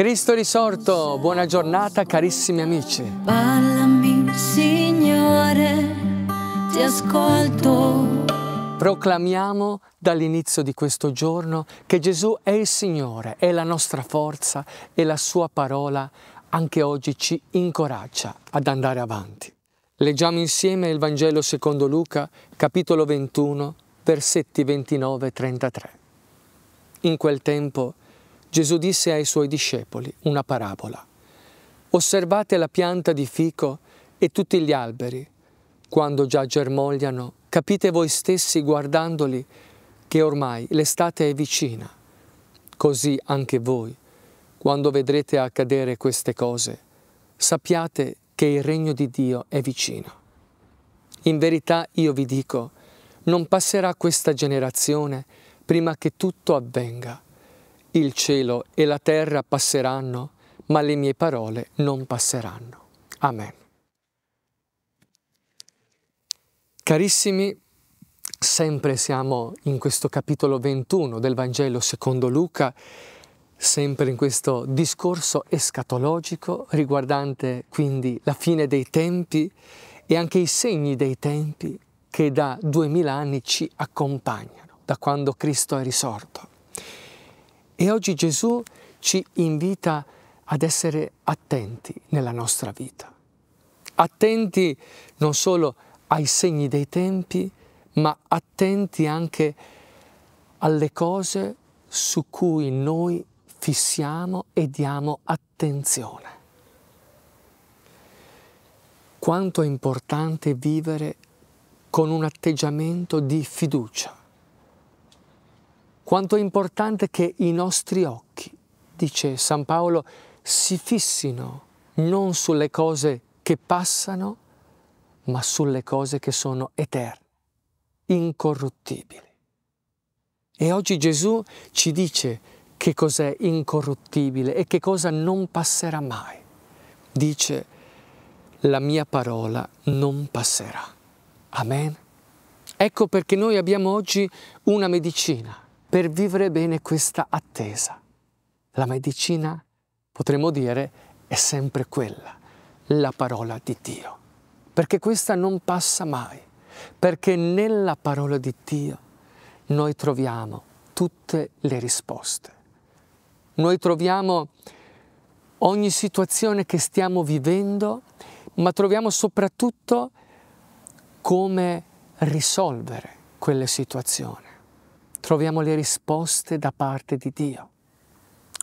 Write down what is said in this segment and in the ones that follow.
Cristo risorto, buona giornata carissimi amici. Parlami, Signore, ti ascolto. Proclamiamo dall'inizio di questo giorno che Gesù è il Signore, è la nostra forza e la sua parola anche oggi ci incoraggia ad andare avanti. Leggiamo insieme il Vangelo secondo Luca, capitolo 21, versetti 29 e 33. In quel tempo Gesù disse ai suoi discepoli una parabola. Osservate la pianta di fico e tutti gli alberi. Quando già germogliano, capite voi stessi guardandoli che ormai l'estate è vicina. Così anche voi, quando vedrete accadere queste cose, sappiate che il regno di Dio è vicino. In verità io vi dico, non passerà questa generazione prima che tutto avvenga. Il cielo e la terra passeranno, ma le mie parole non passeranno. Amen. Carissimi, sempre siamo in questo capitolo 21 del Vangelo secondo Luca, sempre in questo discorso escatologico riguardante quindi la fine dei tempi e anche i segni dei tempi che da duemila anni ci accompagnano, da quando Cristo è risorto. E oggi Gesù ci invita ad essere attenti nella nostra vita, attenti non solo ai segni dei tempi, ma attenti anche alle cose su cui noi fissiamo e diamo attenzione. Quanto è importante vivere con un atteggiamento di fiducia quanto è importante che i nostri occhi, dice San Paolo, si fissino non sulle cose che passano, ma sulle cose che sono eterne, incorruttibili. E oggi Gesù ci dice che cos'è incorruttibile e che cosa non passerà mai. Dice, la mia parola non passerà. Amen. Ecco perché noi abbiamo oggi una medicina per vivere bene questa attesa. La medicina, potremmo dire, è sempre quella, la parola di Dio, perché questa non passa mai, perché nella parola di Dio noi troviamo tutte le risposte. Noi troviamo ogni situazione che stiamo vivendo, ma troviamo soprattutto come risolvere quelle situazioni troviamo le risposte da parte di Dio.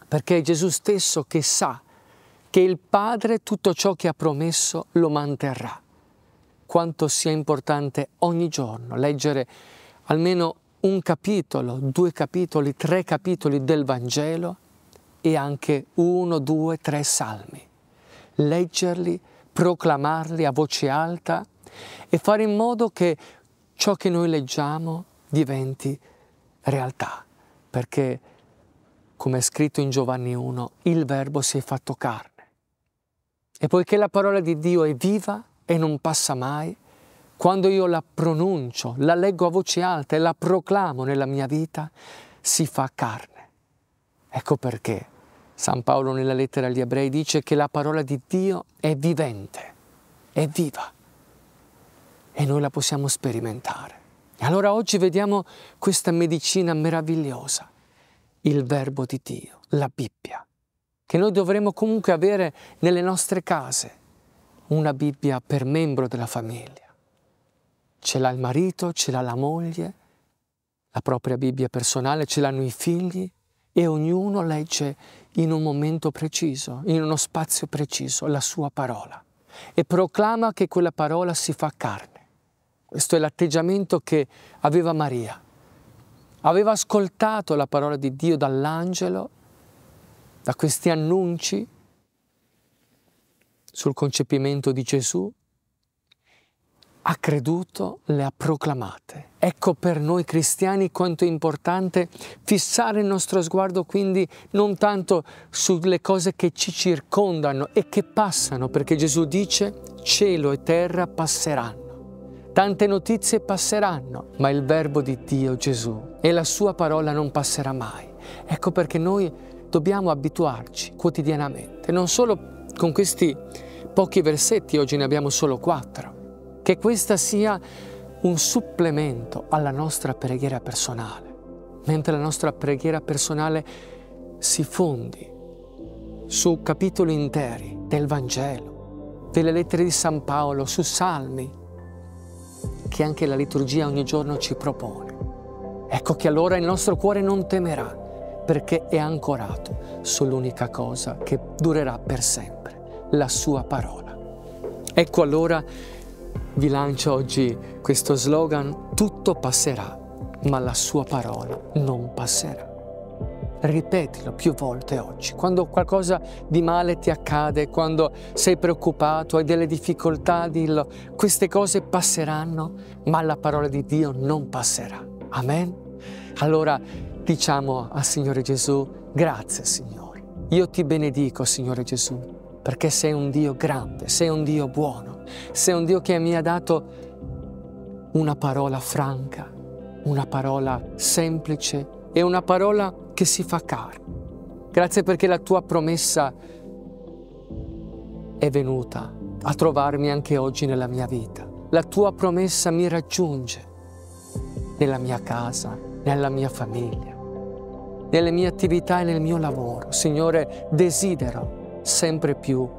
Perché è Gesù stesso che sa che il Padre tutto ciò che ha promesso lo manterrà. Quanto sia importante ogni giorno leggere almeno un capitolo, due capitoli, tre capitoli del Vangelo e anche uno, due, tre salmi. Leggerli, proclamarli a voce alta e fare in modo che ciò che noi leggiamo diventi realtà, perché come è scritto in Giovanni 1, il Verbo si è fatto carne. E poiché la parola di Dio è viva e non passa mai, quando io la pronuncio, la leggo a voce alta e la proclamo nella mia vita, si fa carne. Ecco perché San Paolo nella lettera agli ebrei dice che la parola di Dio è vivente, è viva e noi la possiamo sperimentare. E allora oggi vediamo questa medicina meravigliosa, il verbo di Dio, la Bibbia, che noi dovremo comunque avere nelle nostre case, una Bibbia per membro della famiglia. Ce l'ha il marito, ce l'ha la moglie, la propria Bibbia personale, ce l'hanno i figli e ognuno legge in un momento preciso, in uno spazio preciso, la sua parola e proclama che quella parola si fa carne questo è l'atteggiamento che aveva Maria. Aveva ascoltato la parola di Dio dall'angelo, da questi annunci sul concepimento di Gesù, ha creduto, le ha proclamate. Ecco per noi cristiani quanto è importante fissare il nostro sguardo quindi non tanto sulle cose che ci circondano e che passano, perché Gesù dice cielo e terra passeranno Tante notizie passeranno, ma il verbo di Dio Gesù e la sua parola non passerà mai. Ecco perché noi dobbiamo abituarci quotidianamente, non solo con questi pochi versetti, oggi ne abbiamo solo quattro, che questa sia un supplemento alla nostra preghiera personale, mentre la nostra preghiera personale si fondi su capitoli interi del Vangelo, delle lettere di San Paolo, su salmi, che anche la liturgia ogni giorno ci propone. Ecco che allora il nostro cuore non temerà, perché è ancorato sull'unica cosa che durerà per sempre, la sua parola. Ecco allora vi lancio oggi questo slogan, tutto passerà, ma la sua parola non passerà. Ripetilo più volte oggi. Quando qualcosa di male ti accade, quando sei preoccupato, hai delle difficoltà, dillo, queste cose passeranno, ma la parola di Dio non passerà. Amen? Allora diciamo al Signore Gesù, grazie Signore. Io ti benedico, Signore Gesù, perché sei un Dio grande, sei un Dio buono, sei un Dio che mi ha dato una parola franca, una parola semplice e una parola che si fa cara. Grazie perché la tua promessa è venuta a trovarmi anche oggi nella mia vita. La tua promessa mi raggiunge nella mia casa, nella mia famiglia, nelle mie attività e nel mio lavoro. Signore, desidero sempre più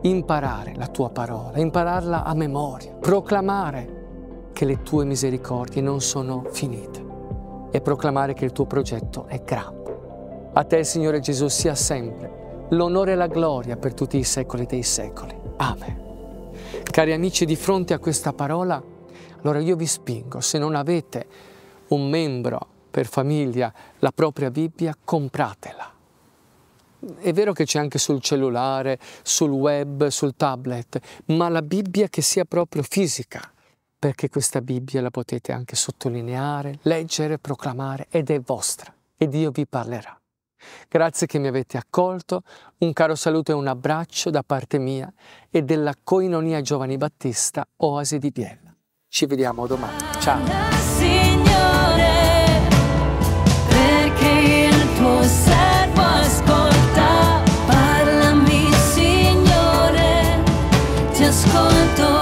imparare la tua parola, impararla a memoria, proclamare che le tue misericordie non sono finite e proclamare che il tuo progetto è grande. A te, Signore Gesù, sia sempre l'onore e la gloria per tutti i secoli dei secoli. Amen. Cari amici, di fronte a questa parola, allora io vi spingo, se non avete un membro per famiglia la propria Bibbia, compratela. È vero che c'è anche sul cellulare, sul web, sul tablet, ma la Bibbia che sia proprio fisica, perché questa Bibbia la potete anche sottolineare, leggere, proclamare ed è vostra e Dio vi parlerà. Grazie che mi avete accolto, un caro saluto e un abbraccio da parte mia e della Coinonia Giovanni Battista, Oasi di Biella. Ci vediamo domani. Ciao! Signore, perché il tuo servo ascolta, parlami Signore, ti ascolto.